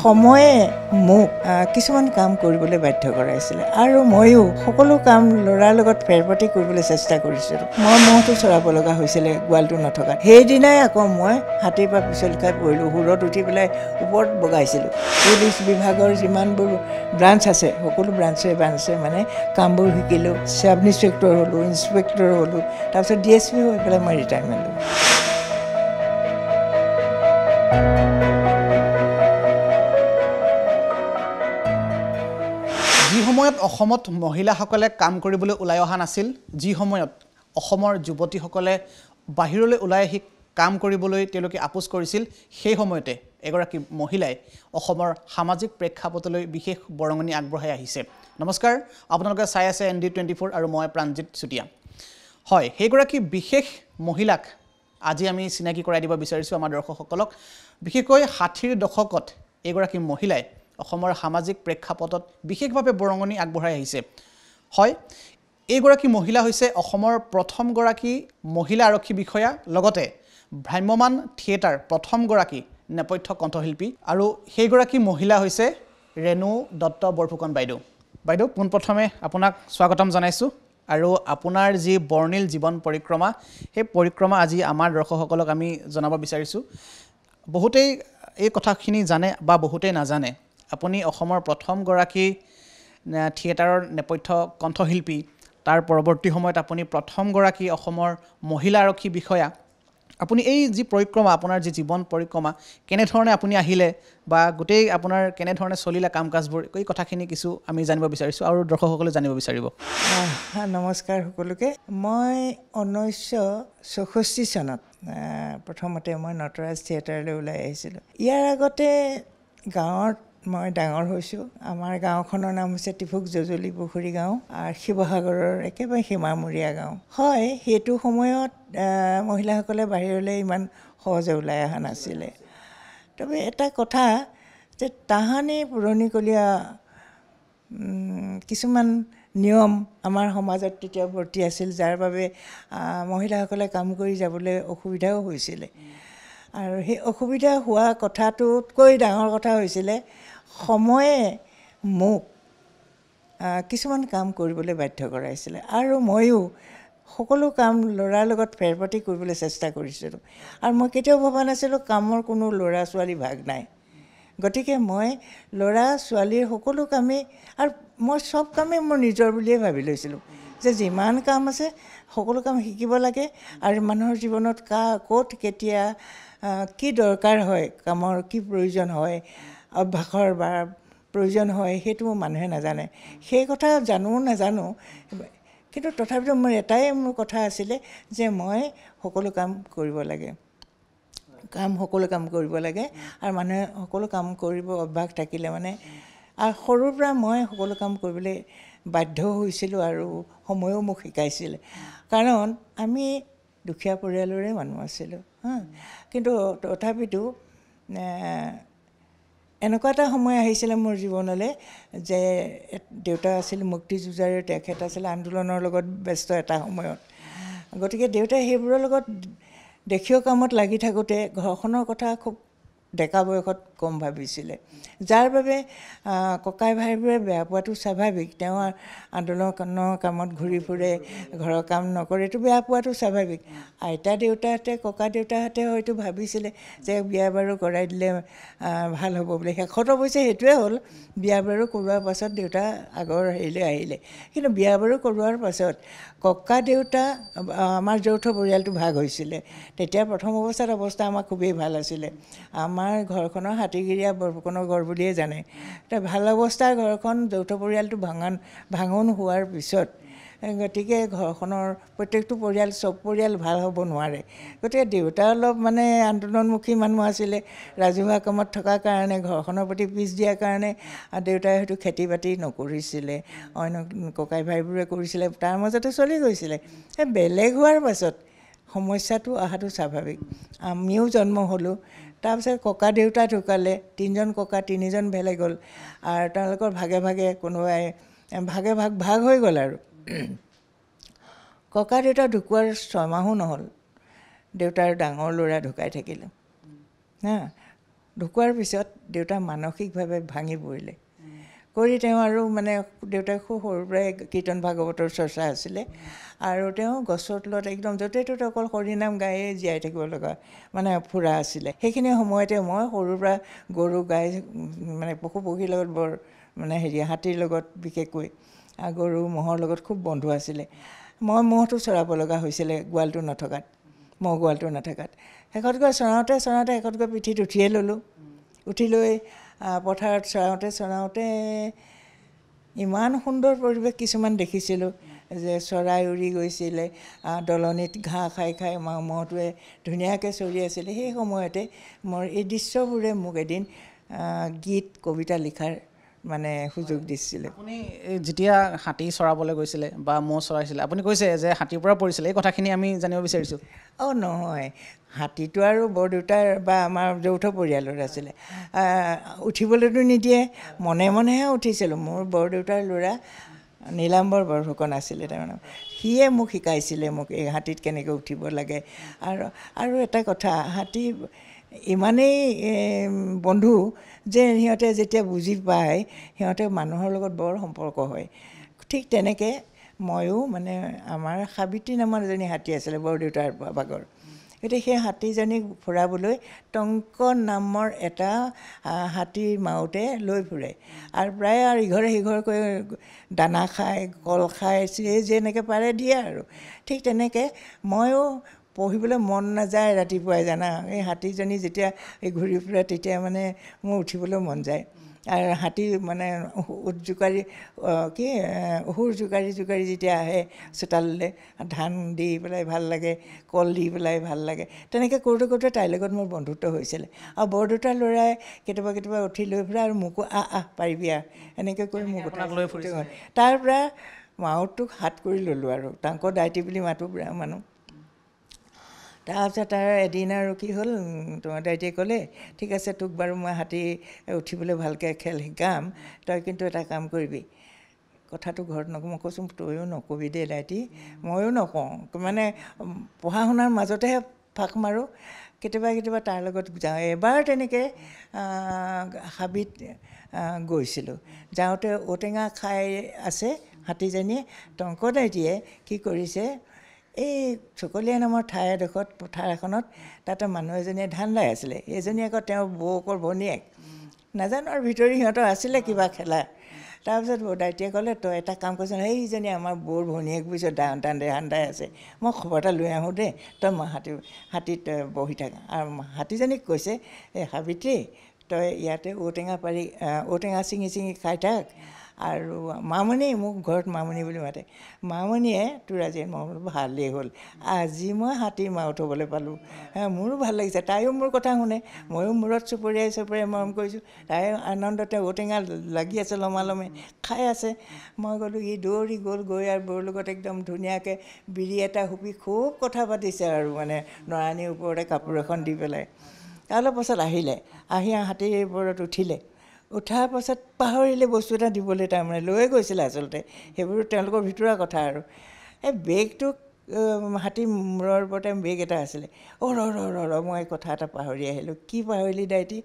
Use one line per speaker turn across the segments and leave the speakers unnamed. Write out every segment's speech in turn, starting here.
সময়ে মোক কিছুমান কাম কৰিবলৈ বাধ্য কৰাইছিলে। আৰু ময়ো সকলো কাম ল'ৰাৰ লগত ফেৰপাতি কৰিবলৈ চেষ্টা কৰিছিলোঁ। মই মহটো চৰাব লগা হৈছিলে গোৱালটো নথকাত। সেইদিনাই আকৌ মই হাতীৰ পৰা পিছল খাই পৰিলোঁ। সুৰত উঠি পেলাই ওপৰত বগাইছিলোঁ। পুলিচ বিভাগৰ যিমানবোৰ ব্ৰাঞ্চ আছে সকলো ব্ৰাঞ্চে ব্ৰাঞ্চে মানে কামবোৰ শিকিলোঁ। চাব ইনস্পেক্টৰ হ'লোঁ ইনস্পেক্টৰ হ'লোঁ। তাৰপিছত ডি এছ পি হৈ পেলাই মই ৰিটায়াৰমেণ্ট ল'লোঁ।
সময়ত অসমত মহিলাসকলে কাম কৰিবলৈ ওলাই অহা নাছিল। যি সময়ত অসমৰ যুৱতীসকলে বাহিৰলৈ ওলাই আহি কাম কৰিবলৈ তেওঁলোকে আপোচ কৰিছিল সেই সময়তে এগৰাকী মহিলাই অসমৰ সামাজিক প্ৰেক্ষাপটলৈ বিশেষ বৰঙণি আগবঢ়াই আহিছে। নমস্কাৰ আপোনালোকে চাই আছে এন ডি টুৱেণ্টি ফ'ৰ আৰু মই প্ৰাণজিত চুতীয়া। হয় সেইগৰাকী বিশেষ মহিলাক আজি আমি চিনাকি কৰাই দিব বিচাৰিছোঁ আমাৰ দৰ্শকসকলক। বিশেষকৈ ষাঠিৰ দশকত এইগৰাকী মহিলাই অসমৰ সামাজিক প্ৰেক্ষাপটত বিশেষভাৱে বৰঙণি আগবঢ়াই আহিছে। হয় এইগৰাকী মহিলা হৈছে অসমৰ প্ৰথমগৰাকী মহিলা আৰক্ষী বিষয়া লগতে ভ্ৰাম্যমান থিয়েটাৰ প্ৰথমগৰাকী নেপথ্য কণ্ঠশিল্পী আৰু সেইগৰাকী মহিলা হৈছে ৰেণু দত্ত বৰফুকন বাইদেউ। বাইদেউ পোনপ্ৰথমে আপোনাক স্বাগতম জনাইছোঁ আৰু আপোনাৰ যি বৰ্ণিল জীৱন পৰিক্ৰমা সেই পৰিক্ৰমা আজি আমাৰ দৰ্শকসকলক আমি জনাব বিচাৰিছোঁ। বহুতেই এই কথাখিনি জানে বা বহুতেই নাজানে। আপুনি অসমৰ প্ৰথমগৰাকী থিয়েটাৰৰ নেপথ্য কণ্ঠশিল্পী তাৰ পৰৱৰ্তী সময়ত আপুনি প্ৰথমগৰাকী অসমৰ মহিলা আৰক্ষী বিষয়া। আপুনি এই যি পৰিক্ৰমা আপোনাৰ যি জীৱন পৰিক্ৰমা কেনেধৰণে আপুনি আহিলে বা গোটেই আপোনাৰ কেনেধৰণে চলিলে কাম কাজবোৰ এই কথাখিনি কিছু আমি জানিব বিচাৰিছোঁ আৰু দৰ্শকসকলে জানিব বিচাৰিব।
নমস্কাৰ সকলোকে। মই ঊনৈছশ চৌষষ্ঠি চনত প্ৰথমতে মই নটৰাজ থিয়েটাৰলৈ ওলাই আহিছিলোঁ। ইয়াৰ আগতে গাঁৱত মই ডাঙৰ হৈছোঁ। আমাৰ গাঁওখনৰ নাম হৈছে টিফুক জজলি পুখুৰী গাঁও আৰু শিৱসাগৰৰ একেবাৰে সীমামূৰীয়া গাঁও। হয় সেইটো সময়ত মহিলাসকলে বাহিৰলৈ ইমান সহজে ওলাই অহা নাছিলে। তবে এটা কথা যে তাহানি পুৰণিকলীয়া কিছুমান নিয়ম আমাৰ সমাজত তেতিয়া বৰ্তি আছিল যাৰ বাবে মহিলাসকলে কাম কৰি যাবলৈ অসুবিধাও হৈছিলে। আৰু সেই অসুবিধা হোৱা কথাটোতকৈ ডাঙৰ কথা হৈছিলে সময়ে মোক কিছুমান কাম কৰিবলৈ বাধ্য কৰাইছিলে। আৰু ময়ো সকলো কাম ল'ৰাৰ লগত ফেৰপাতি কৰিবলৈ চেষ্টা কৰিছিলোঁ। আৰু মই কেতিয়াও ভবা নাছিলোঁ কামৰ কোনো ল'ৰা ছোৱালী ভাগ নাই। গতিকে মই ল'ৰা ছোৱালীৰ সকলো কামেই আৰু মই চব কামেই মোৰ নিজৰ বুলিয়ে ভাবি লৈছিলোঁ যে যিমান কাম আছে সকলো কাম শিকিব লাগে আৰু মানুহৰ জীৱনত কা ক'ত কেতিয়া কি দৰকাৰ হয় কামৰ কি প্ৰয়োজন হয় অভ্যাসৰ বা প্ৰয়োজন হয় সেইটো মানুহে নাজানে। সেই কথা জানো নাজানো কিন্তু তথাপিতো মোৰ এটাই মোৰ কথা আছিলে যে মই সকলো কাম কৰিব লাগে। কাম সকলো কাম কৰিব লাগে আৰু মানুহে সকলো কাম কৰিব অভ্যাস থাকিলে মানে আৰু সৰুৰ পৰা মই সকলো কাম কৰিবলৈ বাধ্য হৈছিলোঁ আৰু সময়ো মোক শিকাইছিলে। কাৰণ আমি দুখীয়া পৰিয়ালৰে মানুহ আছিলোঁ হা। কিন্তু তথাপিতো এনেকুৱা এটা সময় আহিছিলে মোৰ জীৱনলৈ যে দেউতা আছিল মুক্তি যুঁজাৰু তেখেত আছিল আন্দোলনৰ লগত ব্যস্ত এটা সময়ত। গতিকে দেউতাই সেইবোৰৰ লগত দেশীয় কামত লাগি থাকোঁতে ঘৰখনৰ কথা খুব ডেকা বয়সত কম ভাবিছিলে। যাৰ বাবে ককাই ভাইবোৰে বেয়া পোৱাটো স্বাভাৱিক। তেওঁ আন্দোলনৰ কামত ঘূৰি ফুৰে ঘৰৰ কাম নকৰে এইটো বেয়া পোৱাটো স্বাভাৱিক। আইতা দেউতাহঁতে ককা দেউতাহঁতে হয়তো ভাবিছিলে যে বিয়া বাৰু কৰাই দিলে ভাল হ'ব বুলি। শেষত অৱশ্যে সেইটোৱে হ'ল বিয়া বাৰু কৰোৱাৰ পাছত দেউতা আগৰ হেৰিলৈ আহিলে। কিন্তু বিয়া বাৰু কৰোৱাৰ পাছত ককা দেউতা আমাৰ যৌথ পৰিয়ালটো ভাগ হৈছিলে। তেতিয়া প্ৰথম অৱস্থাত অৱস্থা আমাৰ খুবেই ভাল আছিলে। আমাৰ ঘৰখনৰ হাতীগিৰীয়া বৰফুকনৰ ঘৰ বুলিয়ে জানে। এতিয়া ভাল অৱস্থাৰ ঘৰখন যৌথ পৰিয়ালটো ভাঙন ভাঙন হোৱাৰ পিছত গতিকে ঘৰখনৰ প্ৰত্যেকটো পৰিয়াল চব পৰিয়াল ভাল হ'ব নোৱাৰে। গতিকে দেউতা অলপ মানে আন্দোলনমুখী মানুহ আছিলে ৰাজহুৱা কামত থকাৰ কাৰণে ঘৰখনৰ প্ৰতি পিছ দিয়াৰ কাৰণে দেউতাই হয়তো খেতি বাতি নকৰিছিলে অন্য ককাই ভাইবোৰে কৰিছিলে তাৰ মাজতে চলি গৈছিলে। এই বেলেগ হোৱাৰ পাছত সমস্যাটো অহাটো স্বাভাৱিক। আমিও জন্ম হ'লোঁ তাৰপিছত ককা দেউতা ঢুকালে তিনিজন ককা তিনিজন বেলেগ হ'ল আৰু তেওঁলোকৰ ভাগে ভাগে কোনোবাই ভাগে ভাগ ভাগ হৈ গ'ল আৰু। ককা দেউতা ঢুকোৱাৰ ছমাহো নহ'ল। দেউতাৰ ডাঙৰ ল'ৰা ঢুকাই থাকিলে। হা? ঢুকোৱাৰ পিছত দেউতা মানসিকভাৱে ভাঙি পৰিলে। কৰি তেওঁ আৰু মানে দেউতাক খুব সৰুৰ পৰাই কীৰ্তন ভাগৱতৰ চৰ্চা আছিলে। আৰু তেওঁ গছৰ তলত একদম য'তে ত'তে অকল হৰিনাম গায়ে জীয়াই থাকিব লগা মানে ফুৰা আছিলে। সেইখিনি সময়তে মই সৰুৰ পৰা গৰু গাই মানে পশু পক্ষীৰ লগত বৰ মানে হেৰি হাতীৰ লগত বিশেষকৈ গৰু ম'হৰ লগত খুব বন্ধু আছিলে। মই ম'হটো চৰাব লগা হৈছিলে গোৱালটো নথকাত ম'হ গোৱালটো নথকাত। শেষত গৈ চৰাওঁতে চৰাওঁতে শেষত গৈ পিঠিত উঠিয়ে ল'লোঁ। উঠি লৈ পথাৰত চৰাওঁতে চৰাওঁতে ইমান সুন্দৰ পৰিৱেশ কিছুমান দেখিছিলোঁ যে চৰাই উৰি গৈছিলে দলনিত ঘাঁহ খাই খাই মা মহটোৱে ধুনীয়াকৈ চৰি আছিলে। সেই সময়তে মোৰ এই দৃশ্যবোৰে মোক এদিন গীত কবিতা লিখাৰ মানে সুযোগ দিছিলে।
আপুনি যেতিয়া হাতী চৰাবলৈ গৈছিলে বা ম'হ চৰাইছিলে আপুনি কৈছে যে হাতীৰ পৰা পৰিছিলে এই কথাখিনি আমি জানিব বিচাৰিছোঁ।
অঁ নহয়। হাতীটো আৰু বৰদেউতাৰ বা আমাৰ যৌথ পৰিয়ালৰ আছিলে। উঠিবলৈতো নিদিয়ে। মনে মনেহে উঠিছিলোঁ। মোৰ বৰদেউতাৰ ল'ৰা নীলাম্বৰ বৰফুকন আছিলে তাৰমানে। সিয়ে মোক শিকাইছিলে মোক এই হাতীত কেনেকৈ উঠিব লাগে। আৰু আৰু এটা কথা হাতী ইমানেই বন্ধু যে সিহঁতে যেতিয়া বুজি পায় সিহঁতে মানুহৰ লগত বৰ সম্পৰ্ক হয়। ঠিক তেনেকৈ ময়ো মানে আমাৰ সাবিত্ৰী নামৰ এজনী হাতী আছিলে বৰদেউতাৰ ভাগৰ। গতিকে সেই হাতীজনীক ফুৰাবলৈ টংক নামৰ এটা হাতীৰ মাউতে লৈ ফুৰে। আৰু প্ৰায় আৰু ইঘৰে সিঘৰকৈ দানা খায় কল খায় যেনেকৈ পাৰে দিয়ে আৰু। ঠিক তেনেকৈ ময়ো পঢ়িবলৈ মন নাযায় ৰাতিপুৱাই জানা? এই হাতীজনী যেতিয়া এই ঘূৰি ফুৰে তেতিয়া মানে মোৰ উঠিবলৈ মন যায়। আৰু হাতী মানে জোকাৰি কি সুৰ জোকাৰি জোকাৰি যেতিয়া আহে চোতাললৈ ধান দি পেলাই ভাল লাগে কল দি পেলাই ভাল লাগে। তেনেকৈ কৰোঁতে কৰোঁতে তাইৰ লগত মোৰ বন্ধুত্ব হৈছিলে। আৰু বৰদেউতাৰ ল'ৰাই কেতিয়াবা কেতিয়াবা উঠি লৈ ফুৰে আৰু মোকো আহ আহ পাৰিবি আহ এনেকৈ কৰি মোক
লৈ ফুৰিছিলে?
তাৰ পৰা মাউতটোক হাত কৰি ল'লোঁ আৰু। তাংকৰ দাইটি বুলি মাতোঁ মানুহ। তাৰপিছত আৰু এদিন আৰু কি হ'ল তোমাৰ দাইটিয়ে ক'লে ঠিক আছে তোক বাৰু মই হাতী উঠিবলৈ ভালকৈ খেল শিকাম তই কিন্তু এটা কাম কৰিবি। কথাটো ঘৰত নকওঁ মই কৈছোঁ তয়ো নকবি দেই দাইটি ময়ো নকওঁ। মানে পঢ়া শুনাৰ মাজতেহে ফাঁক মাৰোঁ। কেতিয়াবা কেতিয়াবা তাৰ লগত যাওঁ। এবাৰ তেনেকৈ হাবিত গৈছিলোঁ। যাওঁতে ঔটেঙা খাই আছে হাতীজনীয়ে টংক দাইটিয়ে কি কৰিছে এই চকলীয়া নামৰ ঠাই এডোখৰত পথাৰ এখনত তাতে মানুহ এজনীয়ে ধান দাই আছিলে। এইজনী আকৌ তেওঁৰ বৌকৰ ভনীয়েক। নাজানো আৰু ভিতৰি সিহঁতৰ আছিলে কিবা খেলা। তাৰপিছত দাইটিয়ে ক'লে তই এটা কাম কৰিছ সেইজনী আমাৰ বৌৰ ভনীয়েক বুজিছ ধান ধান ধান দাই আছে। মই খবৰ এটা লৈ আহোঁ দেই তই মই হাতী হাতীত বহি থাক। আৰু হাতীজনীক কৈছে এই সাবিত্ৰী তই ইয়াতে ঔটেঙা পাৰি ঔটেঙা ছিঙি ছিঙি খাই থাক। আৰু মামনি মোক ঘৰত মামনি বুলি মাতে। মামনিয়ে তোৰ আজি মই বোলো ভালেই হ'ল। আজি মই হাতীৰ মাউত হ'বলৈ পালোঁ। মোৰো ভাল লাগিছে। তাইও মোৰ কথা শুনে। ময়ো মূৰত চুপৰিয়াই চুপৰিয়াই মৰম কৰিছোঁ। তাই আনন্দতে ঔটেঙা লাগি আছে লমালমে। খাই আছে। মই গ'লোঁ ই দৌৰি গ'ল গৈ আৰু বৌৰ লগত একদম ধুনীয়াকৈ বিৰি এটা হুপি খুব কথা পাতিছে আৰু মানে নৰাণীৰ ওপৰতে কাপোৰ এখন দি পেলাই। অলপ পাছত আহিলে। আহি হাতীৰ ওপৰত উঠিলে। উঠাৰ পাছত পাহৰিলে বস্তু এটা দিবলৈ তাৰমানে লৈ গৈছিলে আচলতে। সেইবোৰ তেওঁলোকৰ ভিতৰুৱা কথা আৰু। এই বেগটোক উম, হাতী মূৰৰ ওপৰতে বেগ এটা আছিলে। অ' ৰ ৰ ৰ ৰ মই কথা এটা পাহৰি আহিলোঁ। কি পাহৰিলি দাইটি?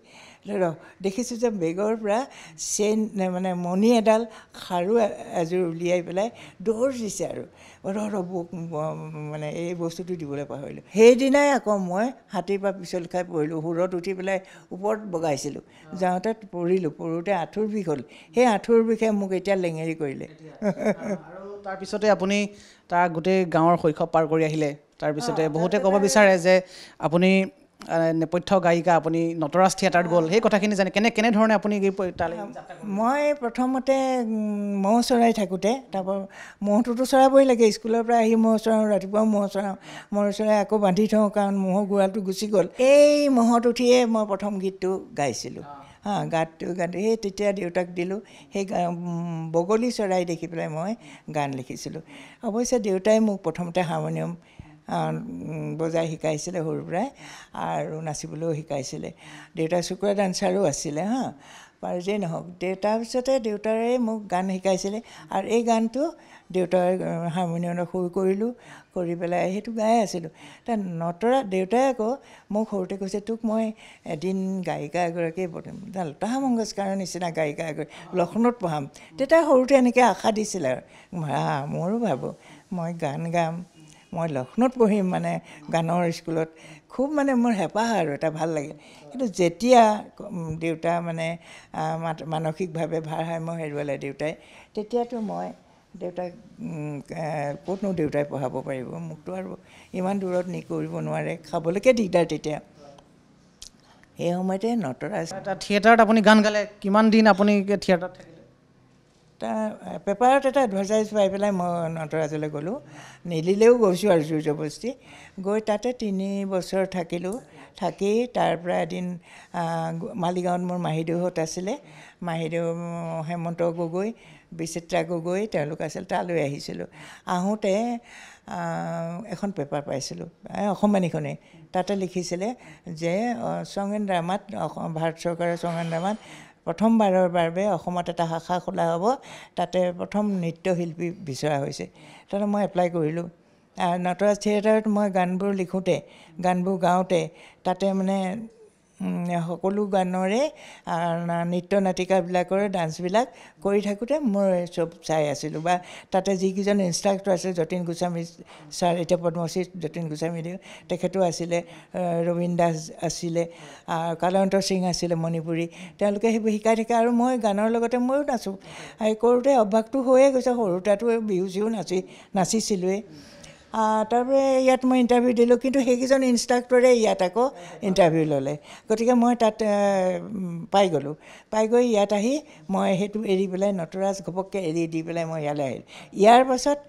ৰ দেখিছোঁ যে বেগৰ পৰা চেইন মানে মণি এডাল খাৰু এযোৰ উলিয়াই পেলাই দৌৰ দিছে আৰু। ৰ ৰ বৌক মানে এই বস্তুটো দিবলৈ পাহৰিলোঁ। সেইদিনাই আকৌ মই হাতীৰ পৰা পিছল খাই পৰিলোঁ। সুৰত উঠি পেলাই ওপৰত বগাইছিলোঁ। যাওঁতে পৰিলোঁ। পৰোঁতে আঁঠুৰ বিষ হ'ল। সেই আঁঠুৰ বিষে মোক এতিয়া লেঙেৰি কৰিলে।
তাৰপিছতে আপুনি তাৰ গোটেই গাঁৱৰ শৈশৱ পাৰ কৰি আহিলে। তাৰপিছতে বহুতে ক'ব বিচাৰে যে আপুনি নেপথ্য গায়িকা আপুনি নটৰাজ থিয়েটাৰত গ'ল। সেই কথাখিনি জানে। কেনে কেনেধৰণে আপুনি তালৈ?
মই প্ৰথমতে ম'হ চৰাই থাকোঁতে তাৰপৰা ম'হটোতো চৰাবই লাগে। স্কুলৰ পৰা আহি ম'হ চৰাওঁ ৰাতিপুৱাও ম'হ চৰাওঁ ম'হ চৰাই আকৌ বান্ধি থওঁ কাৰণ ম'হৰ গঁৰালটো গুচি গ'ল। এই ম'হত উঠিয়ে মই প্ৰথম গীতটো গাইছিলোঁ। হা গানটো গান সেই তেতিয়া দেউতাক দিলোঁ। সেই বগলী চৰাই দেখি পেলাই মই গান লিখিছিলোঁ। অৱশ্যে দেউতাই মোক প্ৰথমতে হাৰমনিয়াম বজাই শিকাইছিলে সৰুৰ পৰাই আৰু নাচিবলৈও শিকাইছিলে। দেউতা চুকুৰা ডান্সাৰো আছিলে হা বাৰু যেই নহওক। দেউতাৰ পিছতে দেউতাৰে মোক গান শিকাইছিলে। আৰু এই গানটো দেউতাৰ হাৰমনিয়ামত সুৰ কৰিলোঁ কৰি পেলাই সেইটো গাই আছিলোঁ। তা নতৰা দেউতাই আকৌ মোক সৰুতে কৈছে তোক মই এদিন গায়িকা এগৰাকী লতা মংগেশকাৰৰ নিচিনা গায়িকা এগৰাকী লক্ষ্ণৌত পঢ়াম। তেতিয়া সৰুতে এনেকৈ আশা দিছিলে আৰু। ভা মোৰো ভাবোঁ মই গান গাম মই লক্ষ্ণৌত পঢ়িম মানে গানৰ স্কুলত। খুব মানে মোৰ হেঁপাহ আৰু এটা ভাল লাগে। কিন্তু যেতিয়া দেউতা মানে মানসিকভাৱে ভাৰসাম্য হেৰুৱালে দেউতাই তেতিয়াতো মই দেউতাক ক'তনো দেউতাই পঢ়াব পাৰিব? মোকতো আৰু ইমান দূৰত নি কৰিব নোৱাৰে। খাবলৈকে দিগদাৰ তেতিয়া। সেই সময়তে নটৰাজ
থিয়েটাৰত আপুনি গান গালে কিমান দিন আপুনি থিয়েটাৰত থাকিলে?
তাৰ পেপাৰত এটা এডভাৰটাইজ পাই পেলাই মই নটৰাজলৈ গ'লোঁ। নিদিলেও গৈছোঁ আৰু জোৰ জবস্তি গৈ তাতে তিনি বছৰ থাকিলোঁ। থাকি তাৰ পৰা এদিন মালিগাঁৱত মোৰ মাহীদেউহঁত আছিলে। মাহীদেউ হেমন্ত গগৈ বিচিত্ৰা গগৈ তেওঁলোক আছিল তালৈ আহিছিলোঁ। আহোঁতে আহ, এখন পেপাৰ পাইছিলোঁ অসমবাণীখনেই তাতে লিখিছিলে যে এণ্ড ড্ৰামাত ভাৰত চৰকাৰৰ এণ্ড ড্ৰামাত প্ৰথমবাৰৰ বাবে অসমত এটা শাখা খোলা হ'ব। তাতে প্ৰথম নৃত্যশিল্পী বিচৰা হৈছে। তাতে মই এপ্লাই কৰিলোঁ। নটৰাজ থিয়েটাৰত মই গানবোৰ লিখোঁতে গানবোৰ গাওঁতে তাতে মানে সকলো গানৰে নৃত্য নাটিকাবিলাকৰ ডান্সবিলাক কৰি থাকোঁতে মই চব চাই আছিলোঁ। বা তাতে যিকেইজন ইনষ্ট্ৰাক্টৰ আছে যতীন গোস্বামী ছাৰ এতিয়া পদ্মশ্ৰী যতীন গোস্বামীদেউ তেখেতো আছিলে ৰবীন দাস আছিলে কালন্ত সিং আছিলে মণিপুৰী তেওঁলোকে সেইবোৰ শিকাই থাকে আৰু মই গানৰ লগতে ময়ো নাচোঁ। এই কৰোঁতে অভ্যাসটো হৈয়ে গৈছে সৰুতেতো বিহু চিহু নাচি নাচিছিলোঁৱেই। তাৰপৰা ইয়াত মই ইণ্টাৰভিউ দিলোঁ কিন্তু সেইকেইজন ইনষ্ট্ৰাক্টৰে ইয়াত আকৌ ইণ্টাৰভিউ ল'লে। গতিকে মই তাত পাই গ'লোঁ। পাই গৈ ইয়াত আহি মই সেইটো এৰি পেলাই নটৰাজ ঘপককৈ এৰি দি পেলাই মই ইয়ালৈ আহিলোঁ। ইয়াৰ পাছত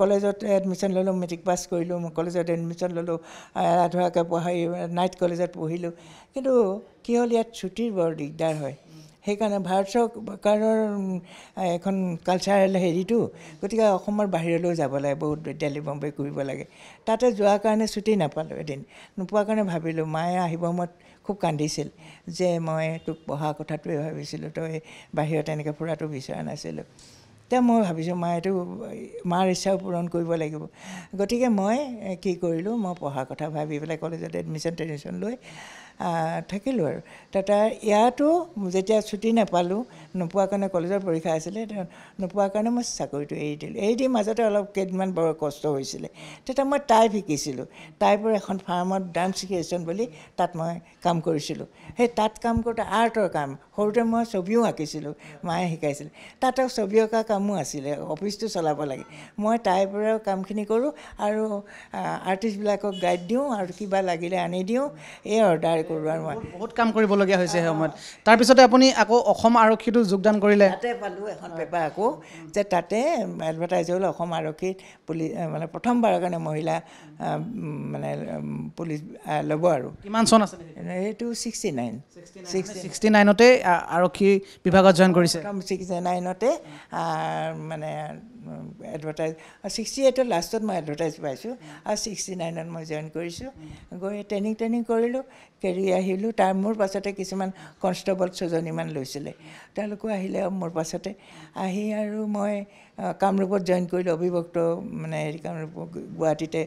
কলেজত এডমিশ্যন ল'লোঁ মেট্ৰিক পাছ কৰিলোঁ মই কলেজত এডমিশ্যন ল'লোঁ ৰাধুৱাকৈ পঢ়াই নাইট কলেজত পঢ়িলোঁ। কিন্তু কি হ'ল ইয়াত ছুটিৰ বৰ দিগদাৰ হয়। সেইকাৰণে ভাৰত চৰকাৰৰ এখন কালচাৰেল হেৰিটো গতিকে অসমৰ বাহিৰলৈও যাব লাগে বহুত দিল্লী বম্বে ঘূৰিব লাগে। তাতে যোৱাৰ কাৰণে ছুটি নাপালোঁ এদিন। নোপোৱাৰ কাৰণে ভাবিলোঁ মায়ে আহিব সময়ত খুব কান্দিছিল যে মই তোক পঢ়া কথাটোৱে ভাবিছিলোঁ তই বাহিৰত এনেকৈ ফুৰাটো বিচৰা নাছিলোঁ। এতিয়া মই ভাবিছোঁ মায়েতো মাৰ ইচ্ছাও পূৰণ কৰিব লাগিব। গতিকে মই কি কৰিলোঁ মই পঢ়াৰ কথা ভাবি পেলাই কলেজত এডমিশ্যন টেডমিশ্যন লৈ থাকিলোঁ আৰু। তাতে ইয়াতো যেতিয়া ছুটি নাপালোঁ নোপোৱাৰ কাৰণে কলেজৰ পৰীক্ষা আছিলে নোপোৱাৰ কাৰণে মই চাকৰিটো এৰি দিলোঁ। এৰি দি মাজতে অলপ কেইদিনমান বৰ কষ্ট হৈছিলে। তেতিয়া মই টাইপ শিকিছিলোঁ। টাইপৰ এখন ফাৰ্মত ডান্স ক্ৰিয়েশ্যন বুলি তাত মই কাম কৰিছিলোঁ। সেই তাত কাম কৰোঁতে আৰ্টৰ কাম সৰুতে মই ছবিও আঁকিছিলোঁ মায়ে শিকাইছিলে। তাত আকৌ ছবি অঁকা কামো আছিলে অফিচটো চলাব লাগে। মই তাইৰ পৰাও কামখিনি কৰোঁ আৰু আৰ্টিষ্টবিলাকক গাইড দিওঁ আৰু কিবা লাগিলে আনি দিওঁ। এই অৰ্ডাৰ কৰোঁ আৰু মই
বহুত কাম কৰিবলগীয়া হৈছে সেই সময়ত। তাৰপিছতে আপুনি আকৌ অসম আৰক্ষীতো যোগদান কৰিলে।
তাতে পালোঁ এখন পেপাৰ আকৌ যে তাতে এডভাৰটাইজ হ'ল অসম আৰক্ষীত পুলিচ মানে প্ৰথমবাৰৰ কাৰণে মহিলা মানে পুলিচ ল'ব আৰু।
কিমান চন আছিলে
এইটো ছিক্সটি নাইন ছিক্সটি
নাইনতে আৰক্ষী বিভাগত জইন কৰিছে।
ছিক্সটি নাইনতে মানে এডভাৰটাইজ ছিক্সটি এইটৰ লাষ্টত মই এডভাৰটাইজ পাইছোঁ আৰু ছিক্সটি নাইনত মই জইন কৰিছোঁ। গৈ ট্ৰেইনিং ট্ৰেইনিং কৰিলোঁ। কেৰি আহিলোঁ তাৰ মোৰ পাছতে কিছুমান কনষ্টেবল ছজনীমান লৈছিলে। তেওঁলোকো আহিলে মোৰ পাছতে। আহি আৰু মই কামৰূপত জইন কৰিলোঁ অবিভক্ত মানে হেৰি কামৰূপ গুৱাহাটীতে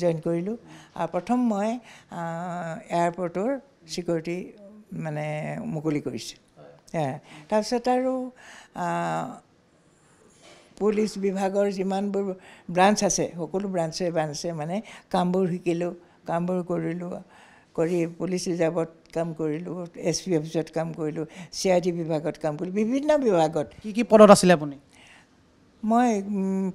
জইন কৰিলোঁ। আৰু প্ৰথম মই এয়াৰপৰ্টৰ ছিকিউৰিটি মানে মুকলি কৰিছোঁ। তাৰপিছত আৰু পুলিচ বিভাগৰ যিমানবোৰ ব্ৰাঞ্চ আছে সকলো ব্ৰাঞ্চে ব্ৰাঞ্চে মানে কামবোৰ শিকিলোঁ কামবোৰ কৰিলোঁ। কৰি পুলিচ ৰিজাৰ্ভত কাম কৰিলোঁ এছ পি অফিচত কাম কৰিলোঁ চি আই ডি বিভাগত কাম কৰিলোঁ বিভিন্ন বিভাগত।
কি কি পদত আছিলে আপুনি?
মই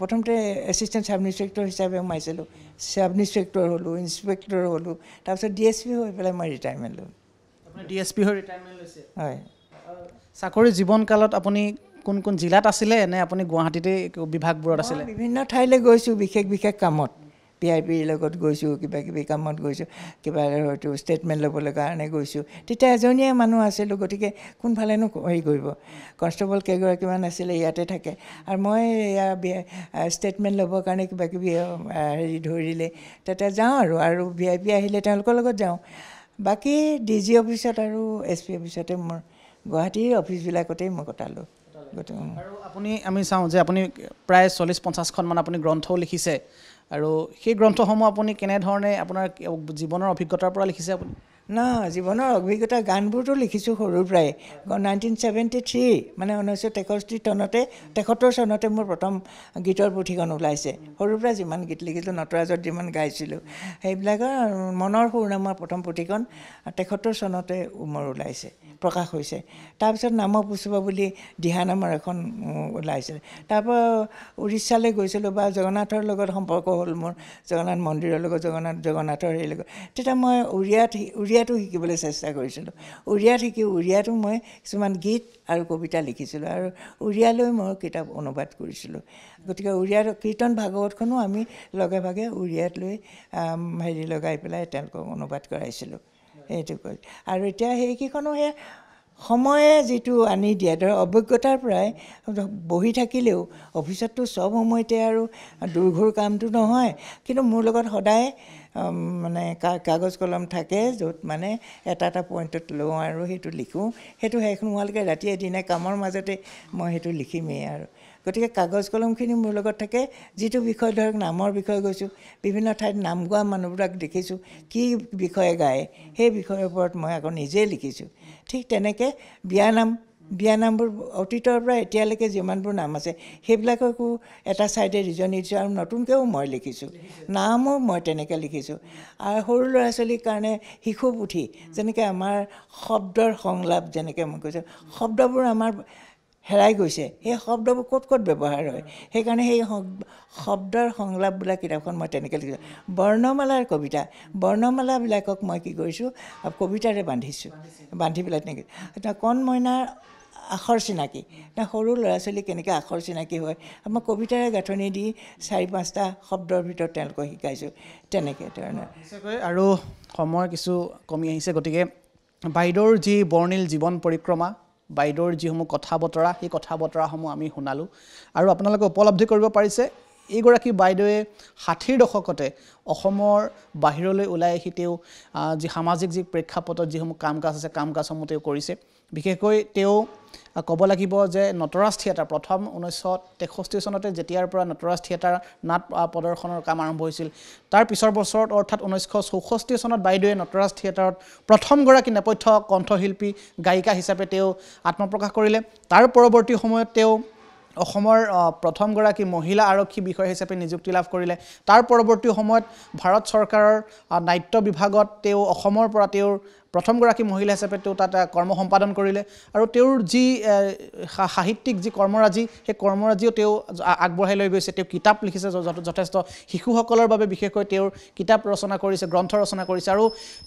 প্ৰথমতে এছিষ্টেণ্ট ছাব ইনস্পেক্টৰ হিচাপে সোমাইছিলোঁ। ছাব ইনস্পেক্টৰ হ'লোঁ ইনস্পেক্টৰ হ'লোঁ তাৰপিছত ডি এছ পি হৈ পেলাই মই ৰিটায়াৰমেণ্ট ল'লোঁ।
ডি এছ পি হৈ ৰিটায়াৰমেণ্ট লৈছে?
হয়।
চাকৰি জীৱনকালত আপুনি কোন কোন জিলাত আছিলে নে আপুনি গুৱাহাটীতে বিভাগবোৰত আছিলে?
বিভিন্ন ঠাইলৈ গৈছোঁ বিশেষ বিশেষ কামত। পি আই পিৰ লগত গৈছোঁ কিবা কিবি কামত গৈছোঁ কিবা হয়তো ষ্টেটমেণ্ট ল'বলৈ কাৰণে গৈছোঁ। তেতিয়া এজনীয়ে মানুহ আছিলোঁ গতিকে কোনফালেনো হেৰি কৰিব? কনষ্টেবল কেইগৰাকীমান আছিলে ইয়াতে থাকে। আৰু মই এয়া ষ্টেটমেণ্ট ল'বৰ কাৰণে কিবা কিবি হেৰি ধৰিলে তেতিয়া যাওঁ আৰু আৰু ভি আই পি আহিলে তেওঁলোকৰ লগত যাওঁ। বাকী ডি জি অফিচত আৰু এছ পি অফিচতে মোৰ গুৱাহাটীৰ অফিচবিলাকতেই মই কটালোঁ। গতিকে
আৰু আপুনি আমি চাওঁ যে আপুনি প্ৰায় চল্লিছ পঞ্চাছখনমান আপুনি গ্ৰন্থও লিখিছে। আৰু সেই গ্ৰন্থসমূহ আপুনি কেনেধৰণে আপোনাৰ জীৱনৰ অভিজ্ঞতাৰ পৰা লিখিছে আপুনি?
না জীৱনৰ অভিজ্ঞতা গানবোৰতো লিখিছোঁ সৰুৰ পৰাই নাইনটিন ছেভেণ্টি থ্ৰী মানে ঊনৈছশ তেষষ্ঠি চনতে তেসত্তৰ চনতে মোৰ প্ৰথম গীতৰ পুথিখন ওলাইছে। সৰুৰ পৰা যিমান গীত লিখিছিলোঁ নটৰাজত যিমান গাইছিলোঁ সেইবিলাকৰ মনৰ সুৰনামৰ প্ৰথম পুথিখন তেসত্তৰ চনতে মোৰ ওলাইছে। প্ৰকাশ হৈছে। তাৰপিছত নাম পুষ্প বুলি দিহানামৰ এখন ওলাইছে। তাৰপৰা উৰিষ্যালৈ গৈছিলোঁ বা জগন্নাথৰ লগত সম্পৰ্ক হ'ল মোৰ জগন্নাথ মন্দিৰৰ লগত জগন্নাথ জগন্নাথৰ হেৰিৰ লগত। তেতিয়া মই উৰিয়াত উৰিয়াটো শিকিবলৈ চেষ্টা কৰিছিলোঁ। উৰিয়াত শিকি উৰিয়াতো মই কিছুমান গীত আৰু কবিতা লিখিছিলোঁ আৰু উৰিয়ালৈ মই কিতাপ অনুবাদ কৰিছিলোঁ। গতিকে উৰিয়াত কীৰ্তন ভাগৱতখনো আমি লগে ভাগে উৰিয়াত লৈ হেৰি লগাই পেলাই তেওঁলোকক অনুবাদ কৰাইছিলোঁ। সেইটো কৰি আৰু এতিয়া সেইকেইখনো সেয়া সময়ে যিটো আনি দিয়ে ধৰক অভিজ্ঞতাৰ পৰাই বহি থাকিলেও অফিচততো চব সময়তে আৰু দুৰ্ঘৰ কামটো নহয় কিন্তু মোৰ লগত সদায় মানে কাগজ কলম থাকে য'ত মানে এটা এটা পইণ্টত লওঁ আৰু সেইটো লিখোঁ। সেইটো শেষ নোহোৱালৈকে ৰাতি এদিনে কামৰ মাজতে মই সেইটো লিখিমেই আৰু। গতিকে কাগজ কলমখিনি মোৰ লগত থাকে। যিটো বিষয় ধৰক নামৰ বিষয়ে গৈছোঁ বিভিন্ন ঠাইত নাম গোৱা মানুহবোৰক দেখিছোঁ কি বিষয়ে গায় সেই বিষয়ৰ ওপৰত মই আকৌ নিজেই লিখিছোঁ। ঠিক তেনেকৈ বিয়ানাম বিয়ানামবোৰ অতীতৰ পৰা এতিয়ালৈকে যিমানবোৰ নাম আছে সেইবিলাককো এটা ছাইডে ৰিজনি দিছোঁ আৰু নতুনকৈও মই লিখিছোঁ। নামো মই তেনেকৈ লিখিছোঁ। আৰু সৰু ল'ৰা ছোৱালীৰ কাৰণে শিশু পুথি যেনেকৈ আমাৰ শব্দৰ সংলাপ যেনেকৈ মই কৈছোঁ শব্দবোৰ আমাৰ হেৰাই গৈছে। সেই শব্দবোৰ ক'ত ক'ত ব্যৱহাৰ হয়? সেইকাৰণে সেই শব্দ শব্দৰ সংলাপ বোলা কিতাপখন মই তেনেকৈ লিখিছোঁ। বৰ্ণমালাৰ কবিতা। বৰ্ণমালাবিলাকক মই কি কৰিছোঁ? কবিতাৰে বান্ধিছোঁ। বান্ধি পেলাই তেনেকৈ। এতিয়া কণ মইনাৰ আখৰ চিনাকি। সৰু ল'ৰা ছোৱালী কেনেকৈ আখৰ চিনাকি হয়? মই কবিতাৰে গাঁথনি দি চাৰি পাঁচটা শব্দৰ ভিতৰত তেওঁলোকক শিকাইছোঁ। তেনেকৈ ধৰণৰ।
আৰু সময় কিছু কমি আহিছে। গতিকে বাইদেউৰ যি বৰ্ণিল জীৱন পৰিক্ৰমা বাইদেউৰ যিসমূহ কথা বতৰা সেই কথা বতৰাসমূহ আমি শুনালোঁ। আৰু আপোনালোকে উপলব্ধি কৰিব পাৰিছে এইগৰাকী বাইদেৱে ষাঠিৰ দশকতে অসমৰ বাহিৰলৈ ওলাই আহি তেওঁ যি সামাজিক যি প্ৰেক্ষাপটত যিসমূহ কাম কাজ আছে কাম কাজসমূহ তেওঁ কৰিছে। বিশেষকৈ তেওঁ ক'ব লাগিব যে নটৰাজ থিয়েটাৰ প্ৰথম ঊনৈছশ তেষষ্ঠি চনতে যেতিয়াৰ পৰা নটৰাজ থিয়েটাৰ নাট প্ৰদৰ্শনৰ কাম আৰম্ভ হৈছিল তাৰ পিছৰ বছৰত অৰ্থাৎ ঊনৈছশ চৌষষ্ঠি চনত বাইদেৱে নটৰাজ থিয়েটাৰত প্ৰথমগৰাকী নেপথ্য কণ্ঠশিল্পী গায়িকা হিচাপে তেওঁ আত্মপ্ৰকাশ কৰিলে। তাৰ পৰৱৰ্তী সময়ত তেওঁ অসমৰ প্ৰথমগৰাকী মহিলা আৰক্ষী বিষয়া হিচাপে নিযুক্তি লাভ কৰিলে। তাৰ পৰৱৰ্তী সময়ত ভাৰত চৰকাৰৰ নাট্য বিভাগত তেওঁ অসমৰ পৰা তেওঁৰ প্ৰথমগৰাকী মহিলা হিচাপে তেওঁ তাত কৰ্ম সম্পাদন কৰিলে আৰু তেওঁৰ যি সাহিত্যিক যি কৰ্মৰাজি সেই কৰ্মৰাজিও তেওঁ আগবঢ়াই লৈ গৈছে। তেওঁ কিতাপ লিখিছে যথেষ্ট। শিশুসকলৰ বাবে বিশেষকৈ তেওঁৰ কিতাপ ৰচনা কৰিছে গ্ৰন্থ ৰচনা কৰিছে আৰু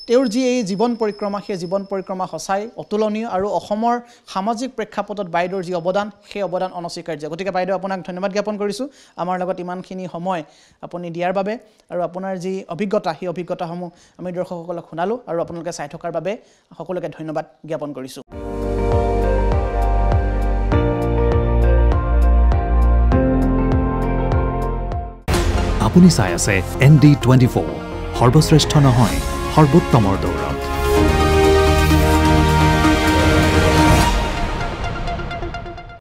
তেওঁৰ যি এই জীৱন পৰিক্ৰমা সেই জীৱন পৰিক্ৰমা সঁচাই অতুলনীয় আৰু অসমৰ সামাজিক প্ৰেক্ষাপটত বাইদেউৰ যি অৱদান সেই অৱদান অনস্বীকাৰ্য। গতিকে বাইদেউ আপোনাক ধন্যবাদ জ্ঞাপন কৰিছোঁ। আমাৰ লগত ইমানখিনি সময় আপুনি দিয়াৰ বাবে আৰু আপোনাৰ যি অভিজ্ঞতা সেই অভিজ্ঞতাসমূহ আমি দৰ্শকসকলক শুনালোঁ আৰু আপোনালোকে চাই থকাৰ বাবে সকলোকে ধন্যবাদ জ্ঞাপন কৰিছোঁ।
আপুনি চাই আছে এন ডি টুৱেণ্টি ফ'ৰ। সৰ্বশ্ৰেষ্ঠ নহয় সৰ্বোত্তমৰ দৌৰত।